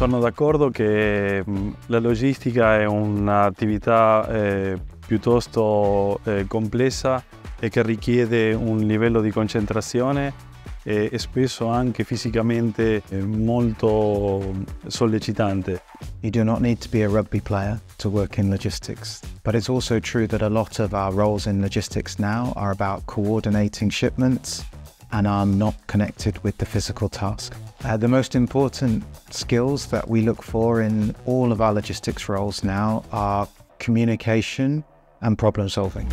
Sono d'accordo che la logistica è un'attività eh, piuttosto eh, complessa e che richiede un livello di concentrazione e, e spesso anche fisicamente eh, molto sollecitante. You do not need to be a rugby player to work in logistics, but it's also true that a lot of our roles in logistics now are about coordinating shipments and are not connected with the physical task. Uh, the most important skills that we look for in all of our logistics roles now are communication and problem solving.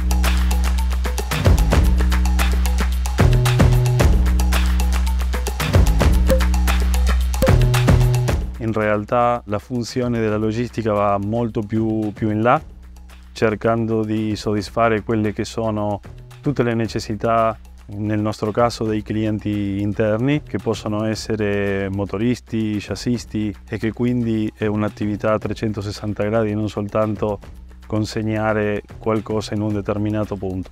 In realtà la funzione della logistica va molto più, più in là, cercando di soddisfare quelle che sono tutte le necessità nel nostro caso dei clienti interni che possono essere motoristi, chassisti e che quindi è un'attività a 360 gradi, non soltanto consegnare qualcosa in un determinato punto.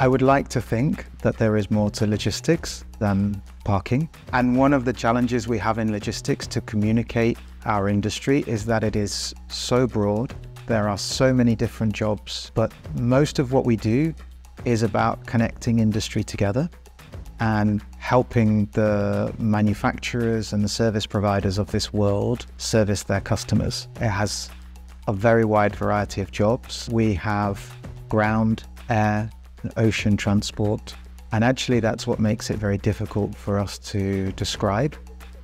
I would like to think that there is more to logistics than parking. And one of the challenges we have in logistics to communicate our industry is that it is so broad. There are so many different jobs, but most of what we do is about connecting industry together and helping the manufacturers and the service providers of this world service their customers. It has a very wide variety of jobs. We have ground, air, and ocean transport, and actually that's what makes it very difficult for us to describe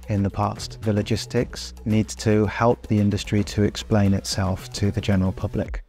in the past. The logistics needs to help the industry to explain itself to the general public.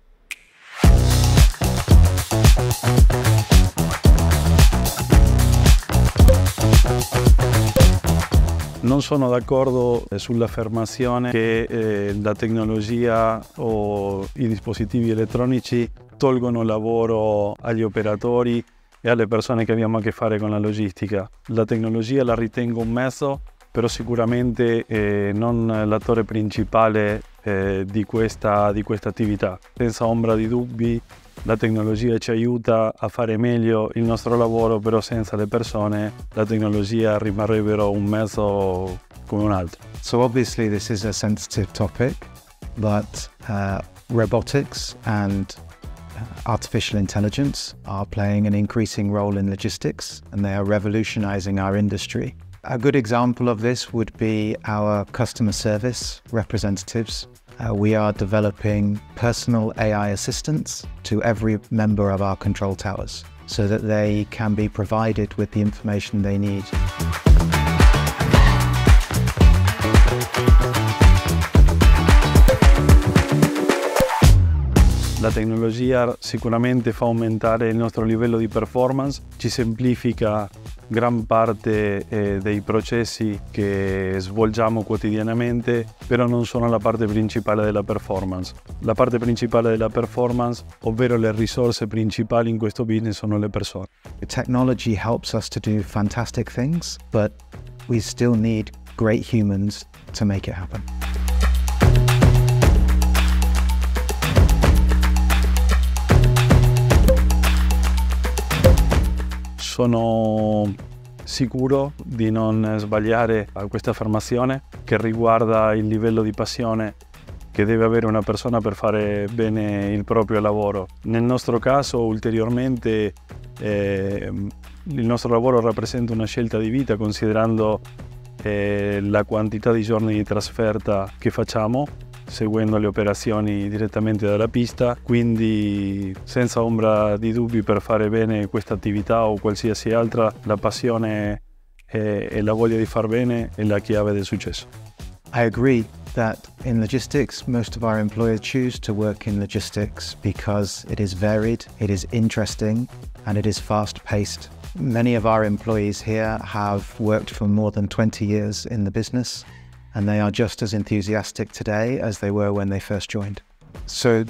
Non sono d'accordo sull'affermazione che eh, la tecnologia o i dispositivi elettronici tolgono lavoro agli operatori e alle persone che abbiamo a che fare con la logistica. La tecnologia la ritengo un mezzo, però sicuramente eh, non l'attore principale eh, di, questa, di questa attività. Senza ombra di dubbi la tecnologia ci aiuta a fare meglio il nostro lavoro, però senza le persone la tecnologia rimarrebbero un mezzo come un altro. So obviously this is a sensitive topic, but uh, robotics and uh, artificial intelligence are playing an increasing role in logistics and they are revolutionizing our industry. A good example of this would be our customer service representatives uh, we are developing personal AI assistants to every member of our control towers so that they can be provided with the information they need. La tecnologia sicuramente fa aumentare il nostro livello di performance, ci semplifica gran parte eh, dei processi che svolgiamo quotidianamente, però non sono la parte principale della performance. La parte principale della performance, ovvero le risorse principali in questo business, sono le persone. Technology helps us to do fantastic things, but we still need great humans to make it happen. Sono sicuro di non sbagliare a questa affermazione che riguarda il livello di passione che deve avere una persona per fare bene il proprio lavoro. Nel nostro caso, ulteriormente, eh, il nostro lavoro rappresenta una scelta di vita considerando eh, la quantità di giorni di trasferta che facciamo seguendo le operazioni direttamente dalla pista, quindi senza ombra di dubbi per fare bene questa attività o qualsiasi altra, la passione e, la voglia di far bene è la chiave del successo. I agree that in logistics, most of our employers choose to work in logistics because it is varied, it is interesting, and it is fast paced. Many of our employees here have worked for more than 20 years in the business and they are just as enthusiastic today as they were when they first joined. So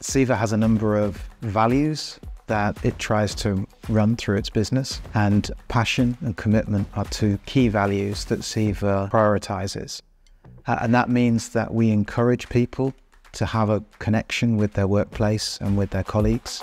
CEVA has a number of values that it tries to run through its business, and passion and commitment are two key values that CEVA prioritizes. Uh, and that means that we encourage people to have a connection with their workplace and with their colleagues.